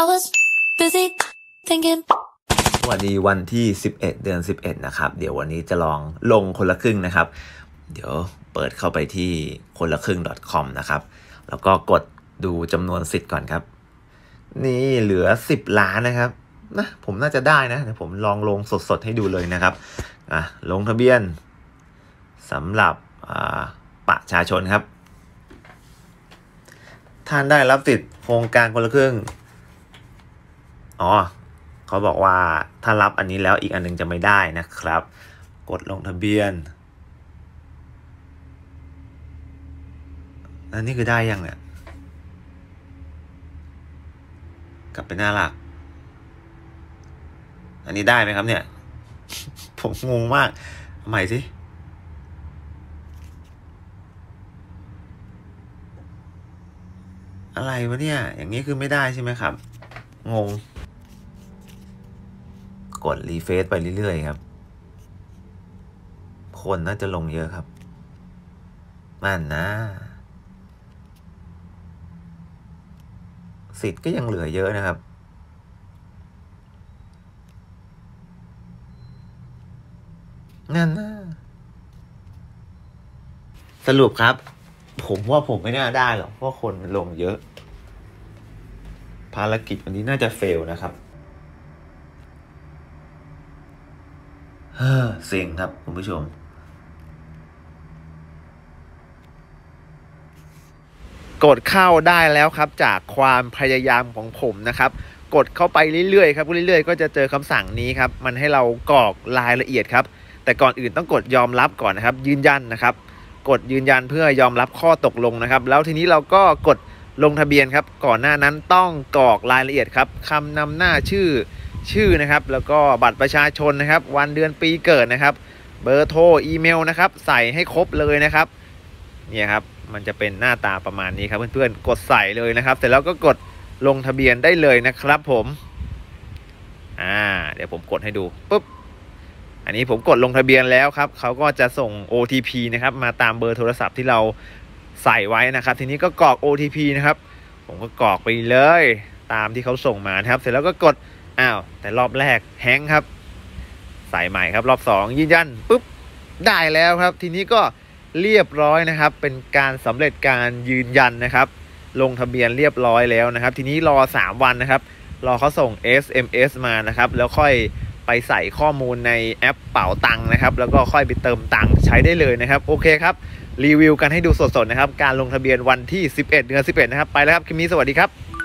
I was busy thinking. สวัสดีวันที่ 11 เดือน 11 นะครับ เดี๋ยววันนี้จะลองลงคนละครึ่งนะครับ เดี๋ยวเปิดเข้าไปที่คนละครึ่ง .com นะครับ แล้วก็กดดูจำนวนสิทธิ์ก่อนครับ นี่เหลือ 10 ล้านนะครับนะผมน่าจะได้นะเดี๋ยวผมลองลงสดๆให้ดูเลยนะครับอะลงทะเบียนสำหรับประชาชนครับ ท่านได้รับสิทธิ์โครงการคนละครึ่ง อ๋อเขาบอกว่าถ้ารับอันนี้แล้วอีกอันหนึงจะไม่ได้นะครับ กดลงทะเบียนอันนี้คือได้ยังเนี่ยกลับไปหน้าหลัก อันนี้ได้ไหมครับเนี่ย ผมงงมาก ใหม่สิอะไรวะเนี่ย อย่างนี้คือไม่ได้ใช่ไหมครับ งง กดรีเฟซไปเรื่อยๆครับ คนน่าจะลงเยอะครับนั่นนะสิทธิ์ก็ยังเหลือเยอะนะครับ นั่นนะสรุปครับ ผมว่าผมไม่น่าได้หรอกเพราะคนมันลงเยอะ ภารกิจวันนี้น่าจะเฟลนะครับ เซ็งครับคุณผู้ชม กดเข้าได้แล้วครับ จากความพยายามของผมนะครับ กดเข้าไปเรื่อยๆครับเรื่อยๆ ก็จะเจอคำสั่งนี้ครับ มันให้เรากรอกรายละเอียดครับ แต่ก่อนอื่นต้องกดยอมรับก่อนนะครับ ยืนยันนะครับ กดยืนยันเพื่อยอมรับข้อตกลงนะครับ แล้วทีนี้เราก็กดลงทะเบียนครับ ก่อนหน้านั้นต้องกรอกรายละเอียดครับคำนำหน้าชื่อ ชื่อนะครับ แล้วก็บัตรประชาชนนะครับ วันเดือนปีเกิดนะครับ เบอร์โทรอีเมลนะครับ ใส่ให้ครบเลยนะครับเนี่ยครับมันจะเป็นหน้าตาประมาณนี้ครับเพื่อนๆกดใส่เลยนะครับ เสร็จแล้วก็กดลงทะเบียนได้เลยนะครับ ผมอ่าเดี๋ยวผมกดให้ดูปุ๊บอันนี้ผมกดลงทะเบียนแล้วครับเขาก็จะส่ง OTP นะครับ มาตามเบอร์โทรศัพท์ที่เราใส่ไว้นะครับ ทีนี้ก็กรอก OTP นะครับ ผมก็กรอกไปเลย ตามที่เขาส่งมานะครับ เสร็จแล้วก็กด อ้าว แต่รอบแรกแฮงครับใส่ใหม่ครับ รอบ 2 ยืนยันปุ๊บได้แล้วครับ ทีนี้ก็เรียบร้อยนะครับ เป็นการสำเร็จการยืนยันนะครับ ลงทะเบียนเรียบร้อยแล้วนะครับ ทีนี้รอ 3 วันนะครับ รอเขาส่ง SMS มานะครับ แล้วค่อยไปใส่ข้อมูลในแอปเป๋าตังค์นะครับ แล้วก็ค่อยไปเติมตังค์ใช้ได้เลยนะครับ โอเคครับ รีวิวกันให้ดูสดๆนะครับ การลงทะเบียนวันที่ 11 เดือน 11 นะครับ ไปแล้วครับคลิปนี้สวัสดีครับ